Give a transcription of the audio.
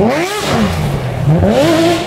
Oh,